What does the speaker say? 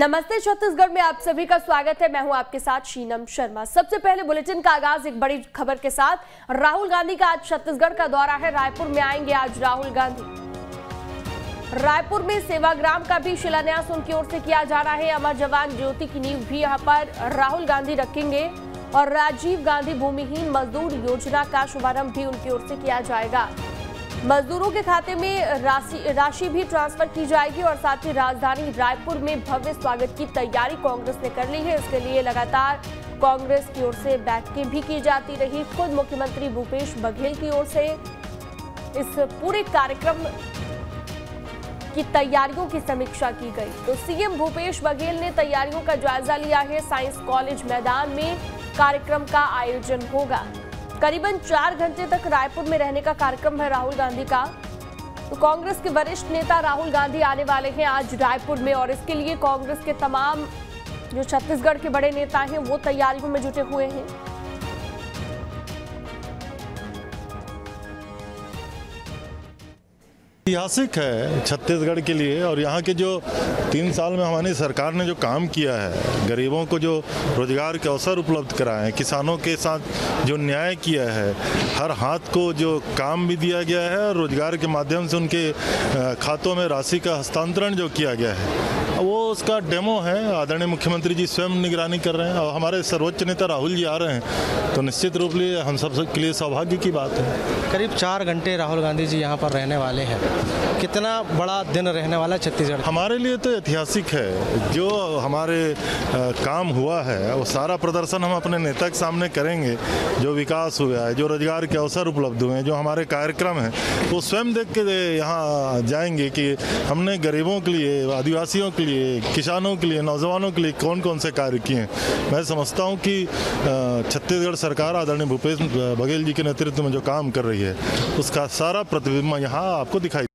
नमस्ते छत्तीसगढ़ में आप सभी का स्वागत है। मैं हूँ आपके साथ शीनम शर्मा। सबसे पहले बुलेटिन का आगाज़ एक बड़ी खबर के साथ। राहुल गांधी का आज छत्तीसगढ़ का दौरा है। रायपुर में आएँगे आज राहुल गांधी। रायपुर में सेवाग्राम का भी शिलान्यास उनकी ओर से किया जा रहा है। अमर जवान ज्योति की नींव भी यहाँ पर राहुल गांधी रखेंगे। और राजीव गांधी भूमिहीन मजदूर योजना का शुभारंभ भी उनकी ओर से किया जाएगा। मजदूरों के खाते में राशि राशि भी ट्रांसफ़र की जाएगी और साथ ही राजधानी रायपुर में भव्य स्वागत की तैयारी कांग्रेस ने कर ली है। इसके लिए लगातार कांग्रेस की ओर से बैठकें भी की जाती रही। खुद मुख्यमंत्री भूपेश बघेल की ओर से इस पूरे कार्यक्रम की तैयारियों की समीक्षा की गई। तो सीएम भूपेश बघेल ने तैयारियों का जायजा लिया है। साइंस कॉलेज मैदान में कार्यक्रम का आयोजन होगा। करीबन चार घंटे तक रायपुर में रहने का कार्यक्रम है राहुल गांधी का। तो कांग्रेस के वरिष्ठ नेता राहुल गांधी आने वाले हैं आज रायपुर में और इसके लिए कांग्रेस के तमाम जो छत्तीसगढ़ के बड़े नेता हैं, वो तैयारियों में जुटे हुए हैं। ऐतिहासिक है छत्तीसगढ़ के लिए और यहाँ के जो तीन साल में हमारी सरकार ने जो काम किया है, गरीबों को जो रोज़गार के अवसर उपलब्ध कराए हैं, किसानों के साथ जो न्याय किया है, हर हाथ को जो काम भी दिया गया है और रोज़गार के माध्यम से उनके खातों में राशि का हस्तांतरण जो किया गया है। वो उसका डेमो है, आदरणीय मुख्यमंत्री जी स्वयं निगरानी कर रहे हैं और हमारे सर्वोच्च नेता राहुल जी आ रहे हैं तो निश्चित रूप से हम सब के लिए सौभाग्य की बात है। करीब चार घंटे राहुल गांधी जी यहाँ पर रहने वाले हैं। कितना बड़ा दिन रहने वाला है छत्तीसगढ़? हमारे लिए तो ऐतिहासिक है। जो हमारे काम हुआ है, वो सारा प्रदर्शन हम अपने नेता के सामने करेंगे। जो विकास हुआ है, जो रोज़गार के अवसर उपलब्ध हुए हैं, जो हमारे कार्यक्रम हैं, वो स्वयं देख के यहाँ जाएँगे कि हमने गरीबों के लिए, आदिवासियों के लिए, किसानों के लिए, नौजवानों के लिए कौन कौन से कार्य किए हैं। मैं समझता हूँ कि छत्तीसगढ़ सरकार आदरणीय भूपेश बघेल जी के नेतृत्व में जो काम कर रही है, उसका सारा प्रतिबिंब यहाँ आपको दिखाई